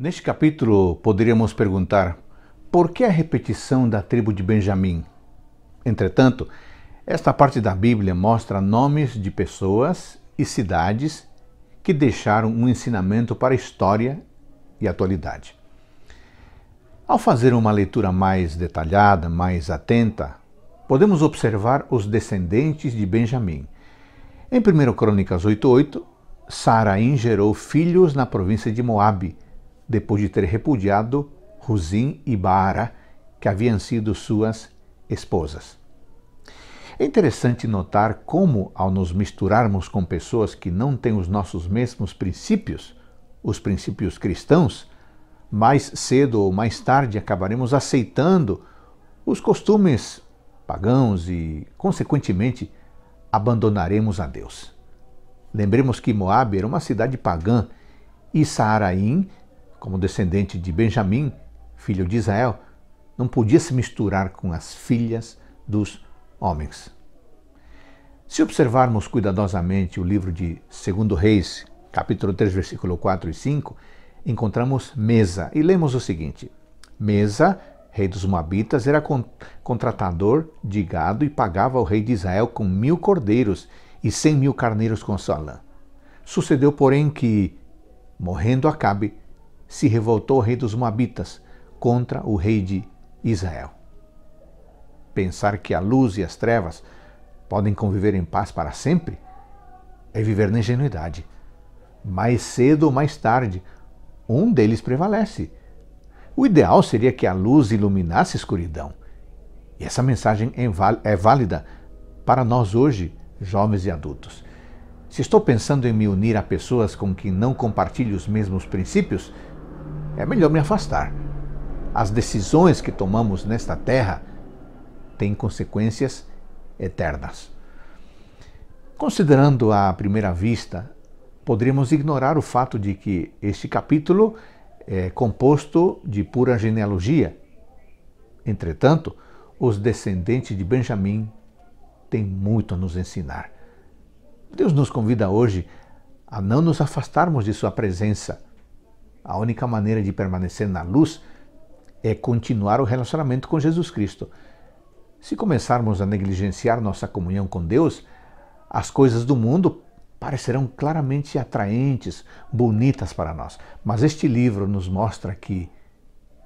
Neste capítulo, poderíamos perguntar por que a repetição da tribo de Benjamim? Entretanto, esta parte da Bíblia mostra nomes de pessoas e cidades que deixaram um ensinamento para a história e atualidade. Ao fazer uma leitura mais detalhada, mais atenta, podemos observar os descendentes de Benjamim. Em 1 Crônicas 8:8, Saraim gerou filhos na província de Moabe, depois de ter repudiado Ruzim e Baara, que haviam sido suas esposas. É interessante notar como, ao nos misturarmos com pessoas que não têm os nossos mesmos princípios, os princípios cristãos, mais cedo ou mais tarde acabaremos aceitando os costumes pagãos e, consequentemente, abandonaremos a Deus. Lembremos que Moab era uma cidade pagã e Saaraim, como descendente de Benjamim, filho de Israel, não podia se misturar com as filhas dos homens. Se observarmos cuidadosamente o livro de 2 Reis, capítulo 3, versículo 4 e 5, encontramos Mesa e lemos o seguinte: Mesa, rei dos Moabitas, era contratador de gado e pagava ao rei de Israel com mil cordeiros e cem mil carneiros com sua Sucedeu, porém, que, morrendo Acabe, se revoltou o rei dos Moabitas contra o rei de Israel. Pensar que a luz e as trevas podem conviver em paz para sempre é viver na ingenuidade. Mais cedo ou mais tarde, um deles prevalece. O ideal seria que a luz iluminasse a escuridão. E essa mensagem é válida para nós hoje, jovens e adultos. Se estou pensando em me unir a pessoas com quem não compartilho os mesmos princípios, é melhor me afastar. As decisões que tomamos nesta terra têm consequências eternas. Considerando à primeira vista poderíamos ignorar o fato de que este capítulo é composto de pura genealogia. Entretanto, os descendentes de Benjamim têm muito a nos ensinar. Deus nos convida hoje a não nos afastarmos de Sua presença. A única maneira de permanecer na luz é continuar o relacionamento com Jesus Cristo. Se começarmos a negligenciar nossa comunhão com Deus, as coisas do mundo parecerão claramente atraentes, bonitas para nós. Mas este livro nos mostra que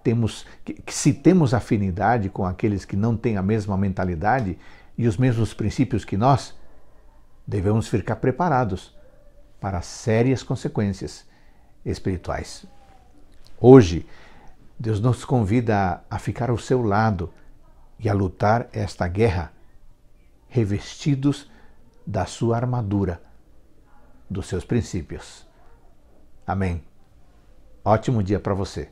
temos que, que, se temos afinidade com aqueles que não têm a mesma mentalidade e os mesmos princípios que nós, devemos ficar preparados para sérias consequências espirituais. Hoje, Deus nos convida a ficar ao seu lado e a lutar esta guerra revestidos da sua armadura dos seus princípios. Amém. Ótimo dia para você.